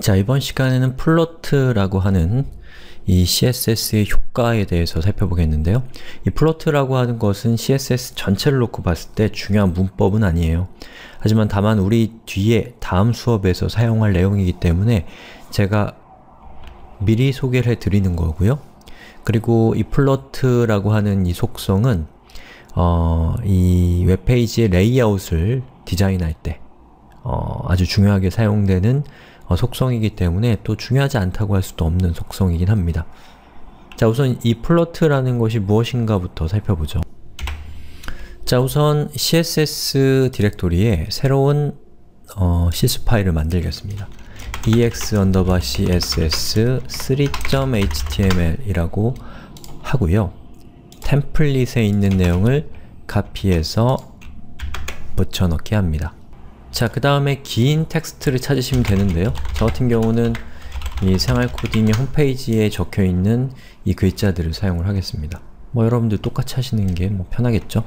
자, 이번 시간에는 float라고 하는 이 CSS의 효과에 대해서 살펴보겠는데요. 이 float라고 하는 것은 CSS 전체를 놓고 봤을 때 중요한 문법은 아니에요. 하지만 다만 우리 뒤에 다음 수업에서 사용할 내용이기 때문에 제가 미리 소개를 해드리는 거고요. 그리고 이 float라고 하는 이 속성은 어, 이 웹페이지의 레이아웃을 디자인할 때 어, 아주 중요하게 사용되는 어, 속성이기 때문에 또 중요하지 않다고 할 수도 없는 속성이긴 합니다. 자 우선 이 float라는 것이 무엇인가부터 살펴보죠. 자 우선 css 디렉토리에 새로운 어, css 파일을 만들겠습니다. ex 언더바 css 3.html 이라고 하고요. 템플릿에 있는 내용을 카피해서 붙여넣기 합니다. 자, 그 다음에 긴 텍스트를 찾으시면 되는데요. 저 같은 경우는 이 생활코딩의 홈페이지에 적혀있는 이 글자들을 사용을 하겠습니다. 뭐 여러분들 똑같이 하시는 게 뭐 편하겠죠?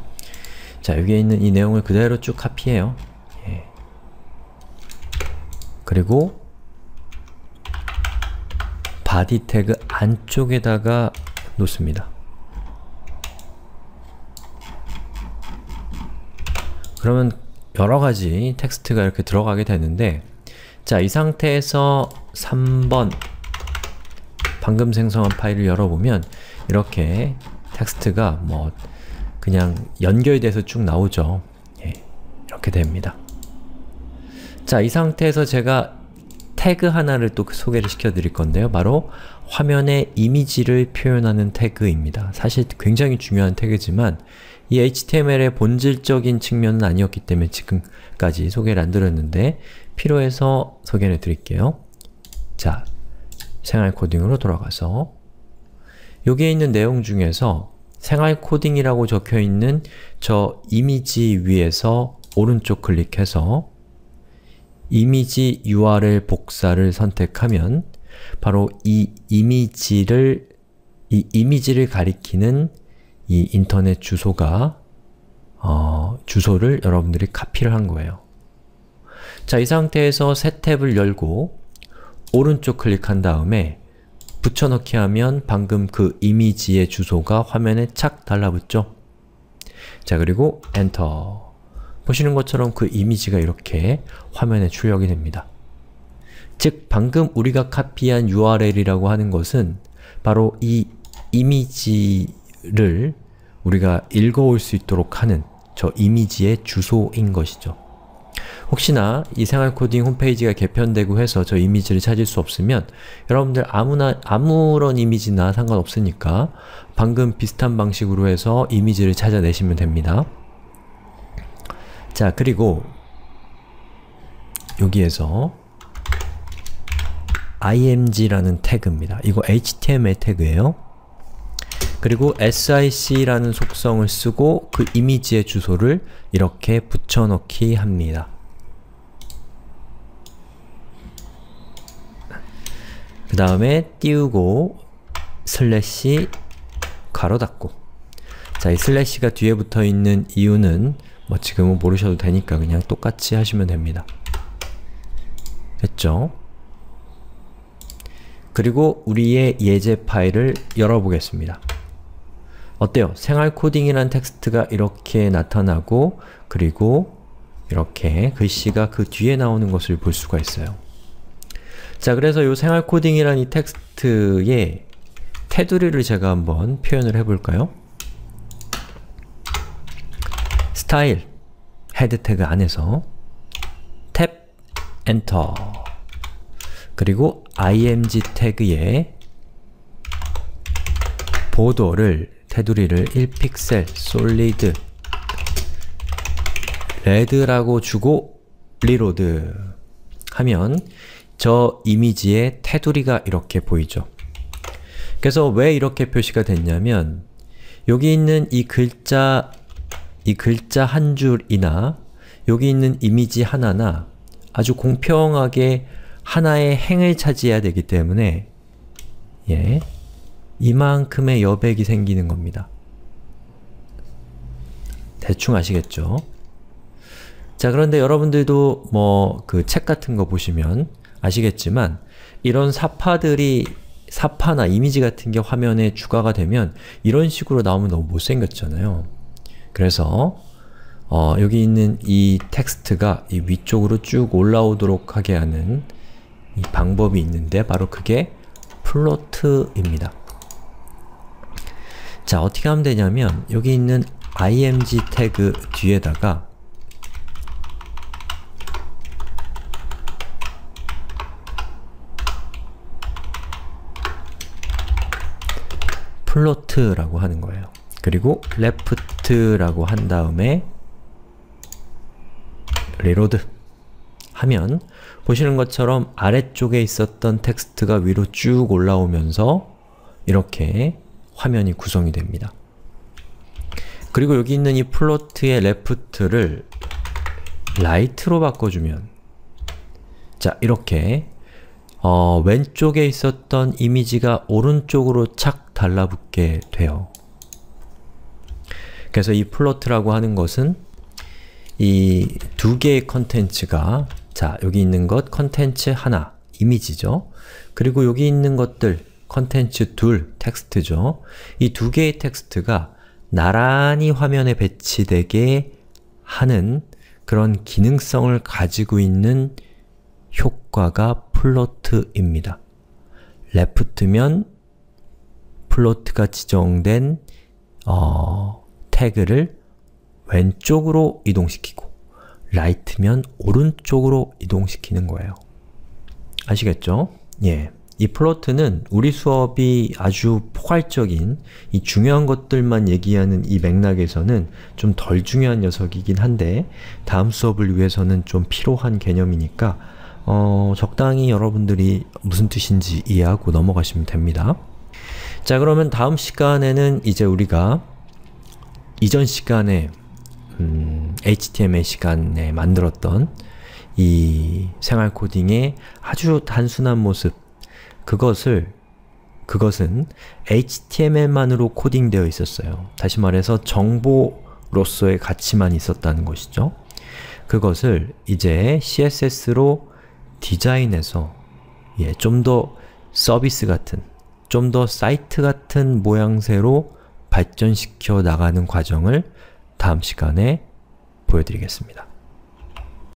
자, 여기에 있는 이 내용을 그대로 쭉 카피해요. 예. 그리고 body 태그 안쪽에다가 놓습니다. 그러면 여러가지 텍스트가 이렇게 들어가게 되는데 자, 이 상태에서 3번 방금 생성한 파일을 열어보면 이렇게 텍스트가 뭐 그냥 연결돼서 쭉 나오죠. 예, 이렇게 됩니다. 자, 이 상태에서 제가 태그 하나를 또 소개를 시켜드릴 건데요. 바로 화면에 이미지를 표현하는 태그입니다. 사실 굉장히 중요한 태그지만 이 HTML의 본질적인 측면은 아니었기 때문에 지금까지 소개를 안 드렸는데 필요해서 소개를 드릴게요. 자, 생활 코딩으로 돌아가서 여기에 있는 내용 중에서 생활 코딩이라고 적혀있는 저 이미지 위에서 오른쪽 클릭해서 이미지 URL 복사를 선택하면 바로 이 이미지를 이 이미지를 가리키는 이 인터넷 주소가 어, 주소를 여러분들이 카피를 한 거예요. 자, 이 상태에서 새 탭을 열고 오른쪽 클릭한 다음에 붙여넣기 하면 방금 그 이미지의 주소가 화면에 착 달라붙죠? 자, 그리고 엔터 보시는 것처럼 그 이미지가 이렇게 화면에 출력이 됩니다. 즉, 방금 우리가 카피한 URL이라고 하는 것은 바로 이 이미지를 우리가 읽어올 수 있도록 하는 저 이미지의 주소인 것이죠. 혹시나 이 생활코딩 홈페이지가 개편되고 해서 저 이미지를 찾을 수 없으면 여러분들 아무나 아무런 이미지나 상관없으니까 방금 비슷한 방식으로 해서 이미지를 찾아내시면 됩니다. 자, 그리고 여기에서 img라는 태그입니다. 이거 html 태그예요. 그리고 sic라는 속성을 쓰고 그 이미지의 주소를 이렇게 붙여넣기 합니다. 그 다음에 띄우고 슬래시 괄호 닫고 자, 이 슬래시가 뒤에 붙어 있는 이유는 뭐 지금은 모르셔도 되니까 그냥 똑같이 하시면 됩니다. 됐죠? 그리고 우리의 예제 파일을 열어보겠습니다. 어때요? 생활 코딩이란 텍스트가 이렇게 나타나고 그리고 이렇게 글씨가 그 뒤에 나오는 것을 볼 수가 있어요. 자, 그래서 이 생활 코딩이란 이 텍스트의 테두리를 제가 한번 표현을 해볼까요? style head 태그 안에서 탭 엔터 그리고 img 태그에 border를 테두리를 1픽셀 solid red라고 주고 reload 하면 저 이미지의 테두리가 이렇게 보이죠. 그래서 왜 이렇게 표시가 됐냐면 여기 있는 이 글자 이 글자 한 줄이나 여기 있는 이미지 하나나 아주 공평하게 하나의 행을 차지해야 되기 때문에 예, 이만큼의 여백이 생기는 겁니다. 대충 아시겠죠? 자 그런데 여러분들도 뭐 그 책 같은 거 보시면 아시겠지만 이런 사파들이 사파나 이미지 같은 게 화면에 추가가 되면 이런 식으로 나오면 너무 못생겼잖아요. 그래서 어, 여기 있는 이 텍스트가 이 위쪽으로 쭉 올라오도록 하게 하는 이 방법이 있는데 바로 그게 플로트입니다. 자, 어떻게 하면 되냐면 여기 있는 img 태그 뒤에다가 float라고 하는 거예요. 그리고 left라고 한 다음에 reload 하면 보시는 것처럼 아래쪽에 있었던 텍스트가 위로 쭉 올라오면서 이렇게 화면이 구성이 됩니다. 그리고 여기 있는 이 float의 left를 right로 바꿔주면 자, 이렇게 어, 왼쪽에 있었던 이미지가 오른쪽으로 착 달라붙게 돼요. 그래서 이 float라고 하는 것은 이 두 개의 컨텐츠가 자, 여기 있는 것 컨텐츠 하나, 이미지죠. 그리고 여기 있는 것들 컨텐츠 둘, 텍스트죠. 이 두 개의 텍스트가 나란히 화면에 배치되게 하는 그런 기능성을 가지고 있는 효과가 float입니다. left면 float가 지정된 어, 태그를 왼쪽으로 이동시키고 right면 오른쪽으로 이동시키는 거예요. 아시겠죠? 예. 이 플로트는 우리 수업이 아주 포괄적인 이 중요한 것들만 얘기하는 이 맥락에서는 좀 덜 중요한 녀석이긴 한데 다음 수업을 위해서는 좀 필요한 개념이니까 어, 적당히 여러분들이 무슨 뜻인지 이해하고 넘어가시면 됩니다. 자 그러면 다음 시간에는 이제 우리가 이전 시간에 음, HTML 시간에 만들었던 이 생활 코딩의 아주 단순한 모습 그것을 그것은 HTML만으로 코딩되어 있었어요. 다시 말해서 정보로서의 가치만 있었다는 것이죠. 그것을 이제 CSS로 디자인해서 예, 좀 더 서비스 같은, 좀 더 사이트 같은 모양새로 발전시켜 나가는 과정을 다음 시간에 보여드리겠습니다.